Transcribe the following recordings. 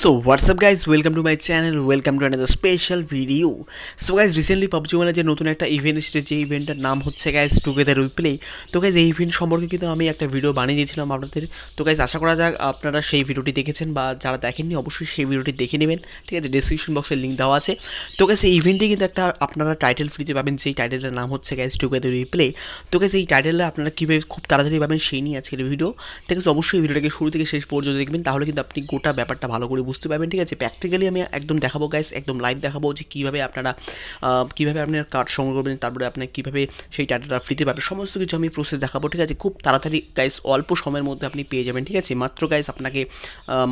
So WhatsApp guys welcome to my channel welcome to another special video so guys recently PUBG মোবাইলে যে নতুন একটা event এসেছে, যে ইভেন্টটার নাম হচ্ছে গাইজ টুগেদার উই প্লে তো গাইজ এই ইভেন্ট সম্পর্কে কিন্তু আমি একটা ভিডিও বানিয়ে দিয়েছিলাম আপনাদের। তো গাইজ আশা করা যাক আপনারা সেই ভিডিওটি দেখেছেন বা যারা দেখেননি, অবশ্যই সেই ভিডিওটি দেখে নেবেন। ঠিক আছে ডিসক্রিপশন বক্সে লিঙ্ক দেওয়া আছে। তো গাইজ এই ইভেন্টে কিন্তু একটা আপনারা টাইটেল ফ্রিতে পাবেন, সেই টাইটেলটার নাম হচ্ছে গাইজ টুগেদার উই প্লে তো গাইজ এই টাইটেলটা আপনারা কীভাবে খুব তাড়াতাড়ি পাবেন, সেই নিয়ে আজকের ভিডিও ঠিক আছে অবশ্যই ভিডিওটাকে শুরু থেকে শেষ পর্যন্ত দেখবেন, তাহলে কিন্তু আপনি গোটা ব্যাপারটা ভালো করে বুঝতে পারবেন, ঠিক আছে? প্র্যাকটিক্যালি আমি একদম দেখাবো গাইস একদম লাইভ দেখাবো যে কীভাবে আপনারা কীভাবে আপনার কার্ড সংগ্রহ করবেন, তারপরে আপনার কীভাবে সেই ডাটাটা ফ্রিতে পাবেন, সমস্ত কিছু আমি প্রসেস দেখাবো, ঠিক আছে? খুব তাড়াতাড়ি গাইস অল্প সময়ের মধ্যে আপনি পেয়ে যাবেন, ঠিক আছে? মাত্র গাইস আপনাকে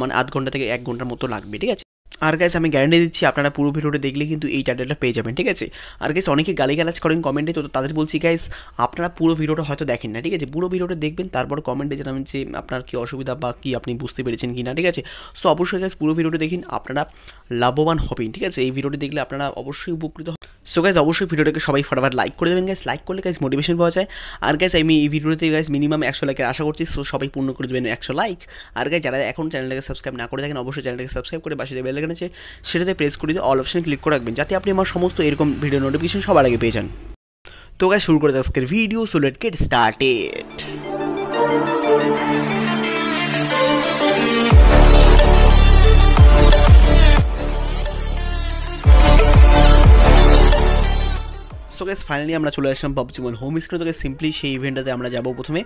মানে আধ ঘণ্টা থেকে এক ঘণ্টার মতো লাগবে, ঠিক আছে? আর গাইস আমি গ্যারান্টি দিচ্ছি আপনারা পুরো ভিডিওটা দেখলে কিন্তু এই টাইটেলটা পেয়ে যাবেন, ঠিক আছে? আর গাইস অনেকে গালিগালাজ করেন কমেন্টে তো তাদের বলছি গাইস আপনারা পুরো ভিডিওটা হয়তো দেখেন না, ঠিক আছে? পুরো ভিডিওটা দেখবেন, তারপর কমেন্টে জানাবেন যে আপনার কি অসুবিধা বা কি আপনি বুঝতে পেরেছেন কি না ঠিক আছে? সো অবশ্যই গাইস পুরো ভিডিওটা দেখুন, আপনারা লাভবান হবেন, ঠিক আছে? এই ভিডিওটি দেখলে আপনারা অবশ্যই উপকৃত সো গাইজ অবশ্যই ভিডিওটাকে সবাই ফটাফট লাইক করে দেবেন গাইস লাইক করলে গাইজ মোটিভেশন পাওয়া যায়। আর গাইস আমি এই ভিডিওতে গাইস মিনিমাম একশো লাইকের আশা করছি সো সবাই পূর্ণ করে দেবেন একশো লাইক আর গাইস যারা এখন চ্যানেলটাকে সাবস্ক্রাইব না করে থাকেন, অবশ্যই চ্যানেলটাকে সাবস্ক্রাইব করে পাশে বেল আইকন আছে, সেটাতে প্রেস করে দিয়ে অল অপশনে ক্লিক করে রাখবেন, যাতে আপনি আমার সমস্ত এরকম ভিডিও নোটিফিকেশন সবার আগে পেয়ে যান। তো গাইজ শুরু করে আজকের video so let get started so guys finally আমরা চলে আসলাম পাবজি মোবাইল হোম স্ক্রিন থেকে সিম্পলি সেই ইভেন্টটাতে আমরা যাব প্রথমে।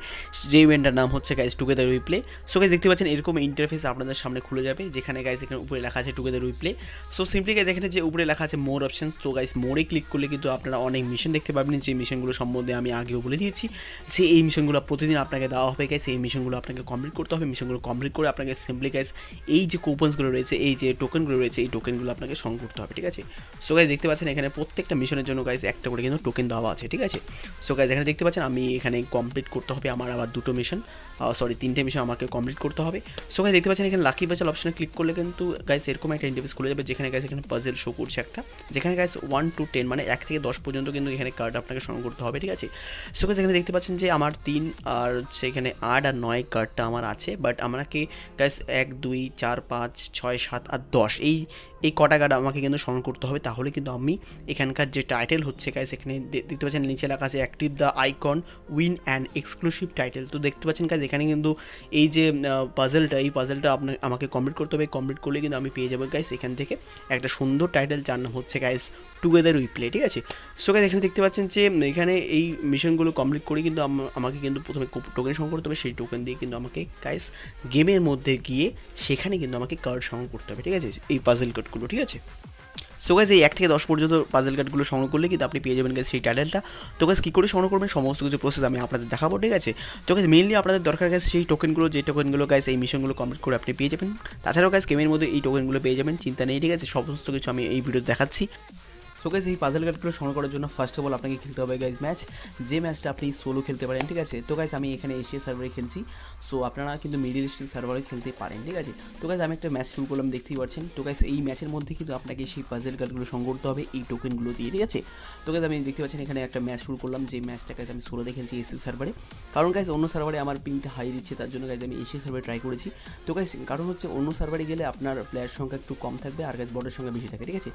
যে ইভেন্টটার নাম হচ্ছে guys together we play so guys দেখতে পাচ্ছেন এরকম ইন্টারফেস আপনাদের সামনে খুলে যাবে, যেখানে গাইস এখানে উপরে লেখা আছে together we play so simply guys এখানে যে উপরে লেখা আছে মোর অপশনস তো গাইস মোরে ক্লিক করলে কিন্তু আপনারা অনেক মিশন দেখতে পাবেন। যে মিশনগুলো সম্বন্ধে আমি আগেও বলে দিয়েছি। যে এই মিশনগুলো প্রতিদিন আপনাকে দেওয়া হবে গাইস এই মিশনগুলো আপনাকে কমপ্লিট করতে হবে। মিশনগুলো কমপ্লিট করে আপনাকে সিম্পলি গাইস এই যে কুপনসগুলো রয়েছে, এই যে টোকেনগুলো রয়েছে, এই টোকেনগুলো আপনাকে সংগ্রহ করতে হবে, ঠিক আছে? সো গাইস দেখতে পাচ্ছেন এখানে প্রত্যেকটা মিশনের জন্য গাইস একটা করে কিন্তু টোকেন দেওয়া আছে, ঠিক আছে? সো গাইজ এখানে দেখতে পাচ্ছেন আমি এখানে কমপ্লিট করতে হবে আমার আবার দুটো মিশন সরি তিনটে মিশন আমাকে কমপ্লিট করতে হবে। সো গাইজ দেখতে পাচ্ছেন এখানে লাকি বাজার অপশনে ক্লিক করলে কিন্তু গাইস এরকম একটা ইন্টারভিউস খুলে যাবে যেখানে গাইস এখানে পাজেল শো করছে একটা। যেখানে গাইস ওয়ান টু টেন মানে এক থেকে দশ পর্যন্ত কিন্তু এখানে কার্ড আপনাকে সংগ্রহ করতে হবে, ঠিক আছে? সো গাইজ এখানে দেখতে পাচ্ছেন যে আমার তিন আর হচ্ছে এখানে আট আর নয় কার্ডটা আমার আছে বাট আমাকে গাইস এক, দুই, চার, পাঁচ, ছয়, সাত আর দশ, এই এই কটা কার্ড আমাকে কিন্তু সংগ্রহ করতে হবে। তাহলে কিন্তু আমি এখানকার যে টাইটেল হচ্ছে গাইস এখানে দেখতে পাচ্ছেন নিচে লেখা আছে active the icon win and exclusive title তো দেখতে পাচ্ছেন গাইস এখানে কিন্তু এই যে পাজেলটা এই পাজেলটা আপনার আমাকে কমপ্লিট করতে হবে। কমপ্লিট করলে কিন্তু আমি পেয়ে যাব গাইস এখান থেকে একটা সুন্দর টাইটেল যার নাম হচ্ছে গাইস টুগেদার উই প্লে ঠিক আছে? সো গাইস এখানে দেখতে পাচ্ছেন যে এখানে এই মিশনগুলো কমপ্লিট করে কিন্তু আমাকে কিন্তু প্রথমে টোকেন সংগ্রহ করতে হবে। সেই টোকেন দিয়ে কিন্তু আমাকে গাইস গেমের মধ্যে গিয়ে সেখানে কিন্তু আমাকে কার্ড সংগ্রহ করতে হবে, ঠিক আছে? এই পাজেল কার্ডগুলো ঠিক আছে? সো গাছ এই এক থেকে দশ পর্যন্ত পাজেল কার্ডগুলো সংগ্রহ করলে কিন্তু আপনি পেয়ে যাবেন গেছে সেই টাইটেলটা তো গাছ কী করে সংগ্রহ করবেন? সমস্ত কিছু প্রসেস আমি আপনাদের দেখাবো, ঠিক আছে? তো গাছ মেনলি আপনাদের দরকার গেছে সেই টোকেনগুলো যে টোকেনগুলো গাছ এই মিশনগুলো কমপ্লিট করে আপনি পেয়ে যাবেন। তাছাড়াও গাছ গেমের মধ্যে এই টোকেনগুলো পেয়ে যাবেন, চিন্তা নেই, ঠিক আছে? সমস্ত কিছু আমি এই ভিডিও দেখাচ্ছি। সো গাইজ এই পাজেল কার্ডগুলো সংগ্রহ করার জন্য ফার্স্ট অফ অল আপনাকে খেলতে হবে গাইজ ম্যাচ যে ম্যাচটা আপনি সোলো খেলতে পারেন, ঠিক আছে? তো গাইজ আমি এখানে এশিয়া সার্ভারে খেলছি। সো আপনারা কিন্তু মিডিল ইস্টের সার্ভারে খেলতে পারেন, ঠিক আছে? তো গাইজ আমি একটা ম্যাচ শুরু করলাম, দেখতেই পাচ্ছেন। তো গাইজ এই ম্যাচের মধ্যে কিন্তু আপনাকে সেই পাজেল কার্ডগুলো সংগ্রহ করতে হবে, এই টোকেনগুলো দিয়ে, ঠিক আছে? তো গাইজ আমি দেখতে পাচ্ছেন এখানে একটা ম্যাচ শুরু করলাম, যে ম্যাচটা গাইজ আমি সোলোতে খেলছি এসি সার্ভারে কারণ গাইজ অন্য সার্ভারে আমার পিনটা হাই দিচ্ছে, তার জন্য গাইজ আমি এশিয়া সার্ভারে ট্রাই করেছি। তো গাইজ কারণ হচ্ছে অন্য সার্ভারে গেলে আপনার প্লেয়ার সংখ্যা একটু কম থাকবে, আর গাইজ বর্ডের সংখ্যা বেশি থাকে, ঠিক আছে?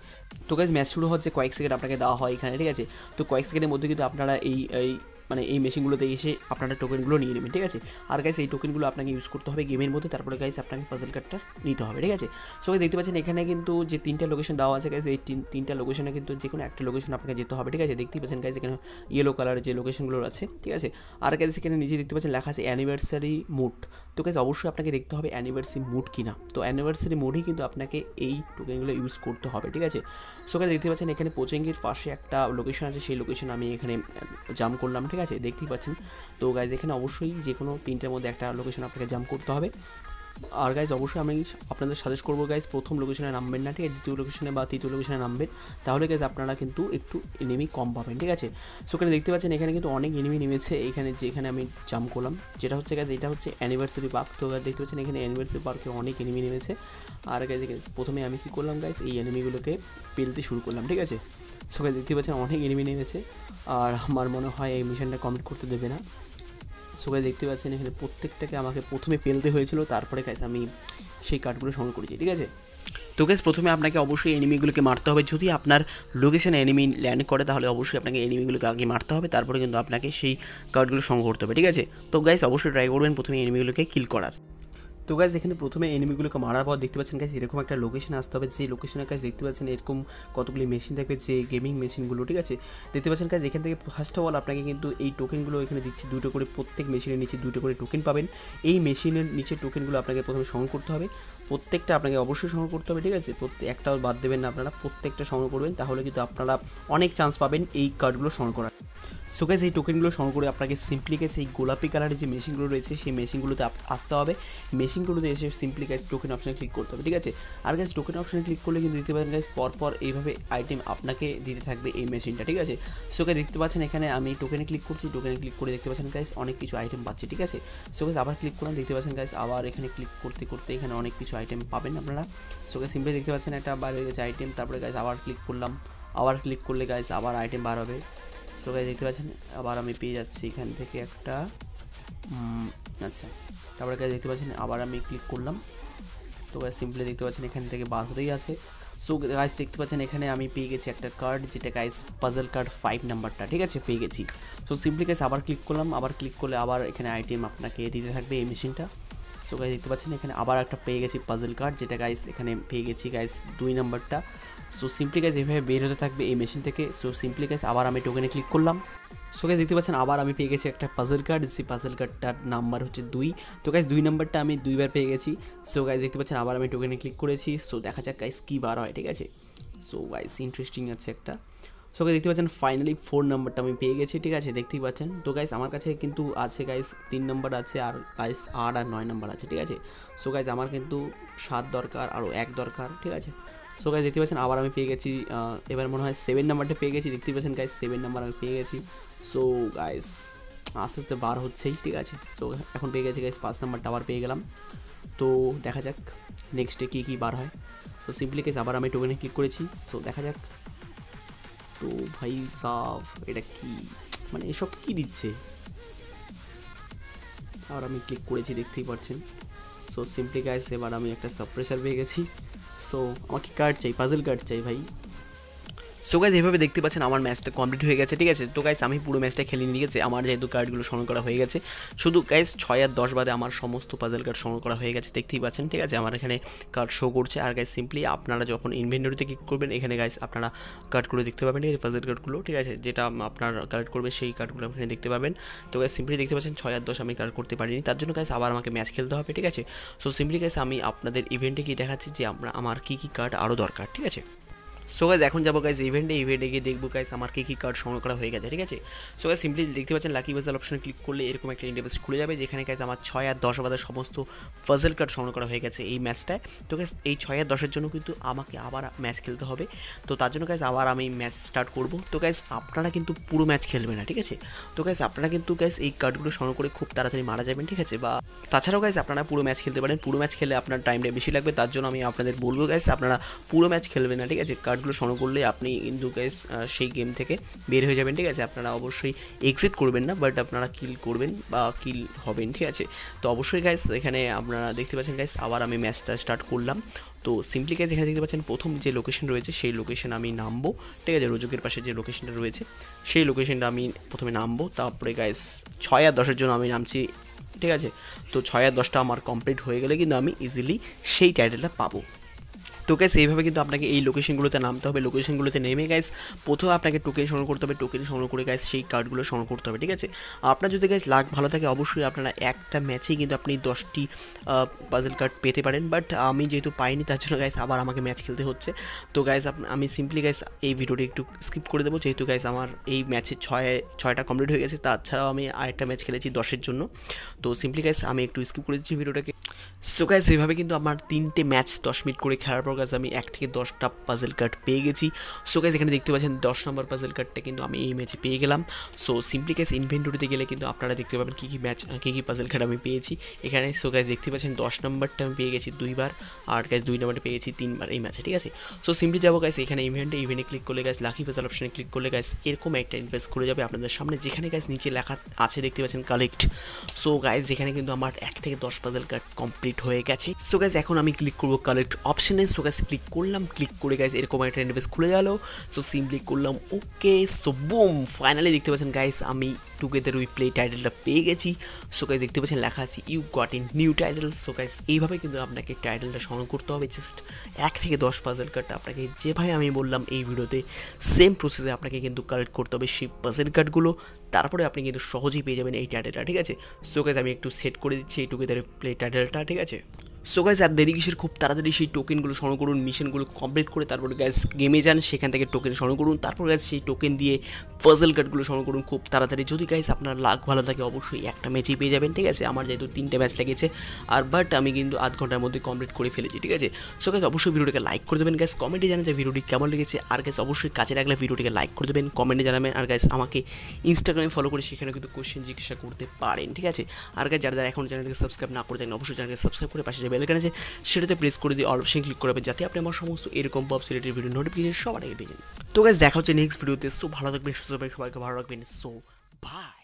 তো গাইজ ম্যাচ শুরু হচ্ছে কয়েক সেকেন্ড আপনাকে দেওয়া হয় এখানে, ঠিক আছে? তো কয়েক সেকেন্ডের মধ্যে কিন্তু আপনারা এই এই মানে এই মেশিনগুলোতে এসে আপনারা টোকেনগুলো নিয়ে নেবেন, ঠিক আছে? আর গাইস এই টোকেনগুলো আপনাকে ইউজ করতে হবে গেমের মধ্যে, তারপরে গাইস আপনাকে পাজেল কার্ডটা নিতে হবে, ঠিক আছে? সো দেখতে পাচ্ছেন এখানে কিন্তু যে তিনটা লোকেশন দেওয়া আছে গাইস এই তিন- তিনটা লোকেশনে কিন্তু যে কোনো একটা লোকেশন আপনাকে যেতে হবে, ঠিক আছে? দেখতেই পাচ্ছেন গাইস এখানে ইয়েলো কালারের যে লোকেশনগুলো আছে, ঠিক আছে? আর গাইস এখানে নিচে দেখতে পাচ্ছেন লেখা আছে অ্যানিভার্সারি মুড তো গাইস অবশ্যই আপনাকে দেখতে হবে অ্যানিভার্সারি মুড কিনা। তো অ্যানিভার্সারি মুডই কিন্তু আপনাকে এই টোকেনগুলো ইউজ করতে হবে, ঠিক আছে? সো গাইস দেখতে পাচ্ছেন এখানে পোচিংয়ের পাশে একটা লোকেশন আছে, সেই লোকেশন আমি এখানে জাম করলাম, ঠিক আছে, দেখতেই পাচ্ছেন। তো গাইজ এখানে অবশ্যই যে কোনো তিনটের মধ্যে একটা লোকেশন আপনাকে জাম্প করতে হবে। আর গাইজ অবশ্যই আমি আপনাদের সাজেস্ট করব গাইজ প্রথম লোকেশনে নামবেন না, ঠিক আছে? দ্বিতীয় লোকেশনে বা তৃতীয় লোকেশনে নামবেন। তাহলে গাইজ আপনারা কিন্তু একটু এনিমি কম পাবেন, ঠিক আছে? সো এখানে দেখতে পাচ্ছেন, এখানে কিন্তু অনেক এনিমি নেমেছে। এখানে যেখানে আমি জাম্প করলাম, যেটা হচ্ছে গাইজ এটা হচ্ছে অ্যানিভার্সারি পার্ক তো দেখতে পাচ্ছেন, এখানে অ্যানিভার্সারি পার্কে অনেক এনিমি নেমেছে। আর গাইজ প্রথমে আমি কী করলাম গাইজ এই এনিমিগুলোকে পেলতে শুরু করলাম, ঠিক আছে? সো guys, দেখতে পাচ্ছেন, অনেক এনিমি নেমেছে আর আমার মনে হয় এই মিশনটা কমপ্লিট করতে দেবে না। সো গাইজ দেখতে পাচ্ছেন, এখানে প্রত্যেকটাকে আমাকে প্রথমে পেলতে হয়েছিল, তারপরে গাইজ আমি সেই কার্ডগুলো সংগ্রহ করেছি, ঠিক আছে? তো গাইস প্রথমে আপনাকে অবশ্যই এনিমিগুলোকে মারতে হবে। যদি আপনার লোকেশনে এনিমি ল্যান্ড করে, তাহলে অবশ্যই আপনাকে এনিমিগুলোকে আগে মারতে হবে। তারপরে কিন্তু আপনাকে সেই কার্ডগুলো সংগ্রহ করতে হবে, ঠিক আছে? তো গাইস অবশ্যই ট্রাই করবেন প্রথমে এনিমিগুলোকে কিল করার। তো গাইজ এখানে প্রথমে এনিমিগুলোকে মারার পর দেখতে পাচ্ছেন গাইজ এরকম একটা লোকেশন আসতে হবে। যে লোকেশনের কাছে দেখতে পাচ্ছেন এরকম কতগুলি মেশিন থাকবে, যে গেমিং মেশিনগুলো ঠিক আছে? দেখতে পাচ্ছেন গাইজ এখান থেকে ফার্স্ট অফ অল আপনাকে কিন্তু এই টোকেনগুলো এখানে দিচ্ছি। দুটো করে প্রত্যেক মেশিনের নিচে দুটো করে টোকেন পাবেন। এই মেশিনের নিচে টোকেনগুলো আপনাকে প্রথমে সংগ্রহ করতে হবে। প্রত্যেকটা আপনাকে অবশ্যই সংগ্রহ করতে হবে, ঠিক আছে? প্রত্যেক একটাও বাদ দেবেন না আপনারা, প্রত্যেকটা সংগ্রহ করবেন। তাহলে কিন্তু আপনারা অনেক চান্স পাবেন এই কার্ডগুলো সংগ্রহ করার। সো গাইজ এই টোকেনগুলো সংগ্রহ করে আপনাকে সিম্পলি গাইজ এই গোলাপি কালারের যে মেশিনগুলো রয়েছে, সেই মেশিনগুলোতে আসতে হবে। মেশিনগুলোতে এসে সিম্পলি গাইজ টোকেন অপশানে ক্লিক করতে হবে, ঠিক আছে? আর গাইজ টোকেন অপশানে ক্লিক করলে কিন্তু দিতে পারেন গাইজ পরপর এইভাবে আইটেম আপনাকে দিতে থাকবে এই মেশিনটা ঠিক আছে? সো গাইজ দেখতে পাচ্ছেন এখানে আমি টোকেনে ক্লিক করছি টোকেনে ক্লিক করে দেখতে পাচ্ছেন গাইজ অনেক কিছু আইটেম পাচ্ছি, ঠিক আছে? সো গাইজ আবার ক্লিক করলাম, দেখতে পাচ্ছেন গাইজ আবার এখানে ক্লিক করতে করতে এখানে অনেক কিছু আইটেম পাবেন আপনারা। সো গাইজ সিম্পলি দেখতে পাচ্ছেন একটা হয়ে গেছে আইটেম তারপরে গাইজ আবার ক্লিক করলাম, আবার ক্লিক করলে গাইজ আবার আইটেম বার হবে। সো গাইজ দেখতে পাচ্ছেন? আবার আমি পেয়ে যাচ্ছি এখান থেকে একটা। আচ্ছা। তারপরে গাইজ দেখতে পাচ্ছেন, আবার আমি ক্লিক করলাম। তো গাইজ সিম্পলি দেখতে পাচ্ছেন, এখান থেকে বার হতেই আছে। সো গাইজ দেখতে পাচ্ছেন, এখানে আমি পেয়ে গেছি একটা কার্ড যেটা গাইজ পাজল কার্ড ফাইভ নাম্বারটা ঠিক আছে? পেয়ে গেছি। সো সিম্পলি গাইজ আবার ক্লিক করলাম। আবার ক্লিক করলে আবার এখানে আইটেম আপনাকে দিতে থাকবে এই মেশিনটা সো গাইজ দেখতে পাচ্ছেন, এখানে আবার একটা পেয়ে গেছি পাজল কার্ড যেটা গাইজ এখানে পেয়ে গেছি গাইজ দুই নাম্বারটা সো সিম্পলি গাইজ এভাবে বের হতে থাকবে এই মেশিন থেকে। সো সিম্পলি গাইজ আবার আমি টোকেনে ক্লিক করলাম। সো গাইজ দেখতে পাচ্ছেন, আবার আমি পেয়ে গেছি একটা পাজল কার্ড সেই পাজল কার্ডটার নাম্বার হচ্ছে দুই। তো গাইজ দুই নাম্বারটা আমি দুইবার পেয়ে গেছি। সো গাইজ দেখতে পাচ্ছেন, আবার আমি টোকেনে ক্লিক করেছি। সো দেখা যাক গাইজ কী বার হয়, ঠিক আছে? সো গাইজ ইন্টারেস্টিং আছে একটা। সো গাইজ দেখতে পাচ্ছেন ফাইনালি ফোর নাম্বারটা আমি পেয়ে গেছি, ঠিক আছে? দেখতেই পাচ্ছেন। তো গাইজ আমার কাছে কিন্তু আছে গাইজ তিন নম্বর আছে আর গাইজ আট আর নয় নাম্বার আছে, ঠিক আছে? সো গাইজ আমার কিন্তু সাত দরকার, আরও এক দরকার, ঠিক আছে? সো গাইজ দেখতে পাচ্ছেন, আবার আমি পেয়ে গেছি এবার মনে হয় সেভেন নাম্বারটা পেয়ে গেছি। দেখতে পাচ্ছেন গাইজ সেভেন নাম্বার আমি পেয়ে গেছি। সো গাইজ আস্তে আস্তে বার হচ্ছেই, ঠিক আছে? সো এখন পেয়ে গেছি গাইজ পাঁচ নাম্বারটা আবার পেয়ে গেলাম। তো দেখা যাক নেক্সটে কী কী বার হয়। সো সিম্পলি কেস আবার আমি টোকেনে ক্লিক করেছি। সো দেখা যাক। তো ভাই সাফ, এটা কি? মানে এসব কি দিচ্ছে? আর আমি ক্লিক করেছি, দেখতেই পাচ্ছেন। সো সিম্পলি গাইস এবার আমি একটা সাবপ্রেশার পেয়ে গেছি। সো আমাকে কার্ড চাই পাজল কার্ড চাই ভাই। সো গাইজ এভাবে দেখতে পাচ্ছেন আমার ম্যাচটা কমপ্লিট হয়ে গেছে, ঠিক আছে? তো গাইজ আমি পুরো ম্যাচটা খেলে নিয়ে গেছে। আমার যেহেতু কার্ডগুলো সংগ্রহ করা হয়ে গেছে। শুধু গাইজ ছয় আর দশ বাদে আমার সমস্ত পাজল কার্ড সংগ্রহ করা হয়ে গেছে, দেখতেই পাচ্ছেন, ঠিক আছে? আমার এখানে কার্ড শো করছে। আর গাইজ সিম্পলি আপনারা যখন ইনভেন্টরিতে ক্লিক করবেন, এখানে গাইজ আপনারা কার্ডগুলো দেখতে পাবেন, ঠিক আছে? পাজল কার্ডগুলো ঠিক আছে? যেটা আপনার কালেক্ট করবে, সেই কার্ডগুলো এখানে দেখতে পাবেন। তো গাইজ সিম্পলি দেখতে পাচ্ছেন, ছয় আর দশ আমি কার্ড করতে পারিনি। তার জন্য গাইজ আবার আমাকে ম্যাচ খেলতে হবে, ঠিক আছে? সো সিম্পলি গাইজ আমি আপনাদের ইভেন্টে গিয়ে দেখাচ্ছি যে আমরা, আমার কী কী কার্ড আরও দরকার, ঠিক আছে? সো গাইজ এখন যাব গাইজ ইভেন্টে ইভেন্টে গিয়ে দেখব গাইজ আমার কী কী কার্ড সংগ্রহ করা হয়ে গেছে, ঠিক আছে? সো গাইজ সিম্পলি দেখতে পাচ্ছেন লাকি বাজার অপশনে ক্লিক করলে এরকম একটা ইন্টারভেস খুলে যাবে, যেখানে গাইজ আমার ছয় আর দশ বাজার সমস্ত ফাজল কার্ড সংগ্রহ করা হয়ে গেছে এই ম্যাচটায় তো গাইজ এই ছয় আর দশের জন্য কিন্তু আমাকে আবার ম্যাচ খেলতে হবে। তো তার জন্য গাইজ আবার আমি ম্যাচ স্টার্ট করব। তো গাইজ আপনারা কিন্তু পুরো ম্যাচ খেলবেন না, ঠিক আছে? তো গাইজ আপনারা কিন্তু গাইজ এই কার্ডগুলো সংগ্রহ করে খুব তাড়াতাড়ি মারা যাবেন, ঠিক আছে? বা তাছাড়াও গাইজ আপনারা পুরো ম্যাচ খেলতে পারেন। পুরো ম্যাচ খেলে আপনার টাইমটা বেশি লাগবে। তার জন্য আমি আপনাদের বলব গাইজ আপনারা পুরো ম্যাচ খেলবেন না, ঠিক আছে? কার্ডগুলো সংগ্রহ করলে আপনি কিন্তু গাইজ সেই গেম থেকে বের হয়ে যাবেন, ঠিক আছে? আপনারা অবশ্যই এক্সিট করবেন না বাট আপনারা কিল করবেন বা কিল হবেন, ঠিক আছে? তো অবশ্যই গাইজ এখানে আপনারা দেখতে পাচ্ছেন গাইজ আবার আমি ম্যাচটা স্টার্ট করলাম। তো সিম্পলি গাইজ এখানে দেখতে পাচ্ছেন প্রথম যে লোকেশন রয়েছে, সেই লোকেশন আমি নামবো, ঠিক আছে? রোজকের পাশে যে লোকেশনটা রয়েছে, সেই লোকেশনটা আমি প্রথমে নামবো। তারপরে গাইজ ছয় আর দশের জন্য আমি নামছি, ঠিক আছে? তো ছয় আর দশটা আমার কমপ্লিট হয়ে গেলে কিন্তু আমি ইজিলি সেই টাইটেলটা পাবো। তো গাইস এইভাবে কিন্তু আপনাকে এই লোকেশনগুলোতে নামতে হবে লোকেশনগুলোতে নেমে গাইস প্রথমে আপনাকে টোকেন সংগ্রহ করতে হবে টোকেন সংগ্রহ করে গাইস সেই কার্ডগুলো সংগ্রহ করতে হবে, ঠিক আছে? আপনার যদি গাইস লাক ভালো থাকে, অবশ্যই আপনারা একটা ম্যাচেই কিন্তু আপনি দশটি পাজল কার্ড পেতে পারেন বাট আমি যেহেতু পাইনি, তার জন্য গাইস আবার আমাকে ম্যাচ খেলতে হচ্ছে। তো গাইস আমি সিম্পলি গাইস এই ভিডিওটি একটু স্কিপ করে দেবো, যেহেতু গাইস আমার এই ম্যাচে ছয়, ছয়টা কমপ্লিট হয়ে গেছে, তাছাড়াও আমি আরেকটা ম্যাচ খেলেছি দশের জন্য। তো সিম্পলি গাইস আমি একটু স্কিপ করে দিচ্ছি ভিডিওটাকে। সো গাইস এইভাবে কিন্তু আমার তিনটে ম্যাচ দশ মিনিট করে খেলার পর গাছ আমি এক থেকে দশটা পাজেল কার্ড পেয়ে গেছি। সো গাইস এখানে দেখতে পাচ্ছেন দশ নম্বর পাজেল কার্ডটা কিন্তু আমি এই ম্যাচে পেয়ে গেলাম। সো সিম্পলি গাইস ইনভেন্টরিতে গেলে কিন্তু আপনারা দেখতে পাবেন কী কী ম্যাচ কী কী পাজেল কার্ড আমি পেয়েছি। এখানে সো গাইস দেখতে পাচ্ছেন দশ নম্বরটা আমি পেয়ে গেছি দুইবার। আর গাইস দুই নম্বরটা পেয়েছি তিনবার এই ম্যাচে ঠিক আছে? সো সিম্পলি যাব গাইস এখানে ইভেন্টে ইভেন্টে ক্লিক করলে গাইস লাকি পাজেল অপশনে ক্লিক করলে গাইস এরকম একটা ইনভেস্ট খুলে যাবে আপনাদের সামনে, যেখানে গাইস নিচে লেখা আছে দেখতে পাচ্ছেন কালেক্ট সো গাইস এখানে কিন্তু আমার এক থেকে দশ পাজেল কার্ড কমপ্লিট হয়ে গেছে। সো গাইস এখন আমি ক্লিক করব কালেক্ট অপশনে সো গাছ ক্লিক করলাম ক্লিক করে গাইজ এরকম একটা ইন্টারফেস খুলে গেল। সো সিম্পলি করলাম ওকে সো বুম ফাইনালি দেখতে পাচ্ছেন গাইস আমি টুগেদার উই প্লে টাইটেলটা পেয়ে গেছি। সো গাইজ দেখতে পাচ্ছেন লেখা আছে you got in new title so guys এইভাবে কিন্তু আপনাকে টাইটেলটা সংগ্রহ করতে হবে। জাস্ট এক থেকে দশ পাজেল কার্ডটা আপনাকে যেভাবে আমি বললাম এই ভিডিওতে সেম প্রসেসে আপনাকে কিন্তু কালেক্ট করতে হবে সেই পাজেল কার্ডগুলো তারপরে আপনি কিন্তু সহজেই পেয়ে যাবেন এই টাইটেলটা ঠিক আছে? সো গাইজ আমি একটু সেট করে দিচ্ছি এই টুগেদার প্লে টাইটেলটা ঠিক আছে? সো গাইজ আর দেরি কিসের? খুব তাড়াতাড়ি সেই টোকেনগুলো সংগ্রহ করুন মিশনগুলো কমপ্লিট করে তারপরে গ্যাস গেমে যান, সেখান থেকে টোকেন সংগ্রহ করুন, তারপর গ্যাস সেই টোকেন দিয়ে ফজল কার্ডগুলো সংগ্রহ করুন খুব তাড়াতাড়ি। যদি গাইজ আপনার লাক ভালো থাকে, অবশ্যই একটা ম্যাচেই পেয়ে যাবেন, ঠিক আছে? আমার যেহেতু তিনটে ম্যাচ লেগেছে, আর বাট আমি কিন্তু আধ ঘণ্টার মধ্যে কমপ্লিট করে ফেলেছি, ঠিক আছে? সো গাইজ অবশ্যই ভিডিওটাকে লাইক করে দেবেন গ্যাস কমেন্টে জানান যে ভিডিওটি কেমন লেগেছে, আর গ্যাস অবশ্যই কাছে রাখলে ভিডিওটিকে লাইক করে দেবেন কমেন্টে জানাবেন, আর গ্যাস আমাকে ইনস্টাগ্রামে ফলো করে সেখানে কিন্তু কোশ্চেন জিজ্ঞাসা করতে পারেন, ঠিক আছে? আর গাইজ যারা যারা এখন চ্যানেলকে সাবস্ক্রাইব না করে থাকেন, অবশ্যই চ্যানেলকে সাবস্ক্রাইব করে পাশে যে বেলকান আছে সেটাতে প্রেস করে দিয়ে অল অপশন ক্লিক করবেন যাতে আপনি আমার সমস্ত এরকম পপ সিলেটের ভিডিও নোটিফিকেশন সবার আগে পেয়ে যান। তো গাছ দেখা হচ্ছে নেক্সট ভিডিওতে সো ভালো থাকবেন, সুস্থ থাকবেন, সবাইকে ভালো রাখবেন। So by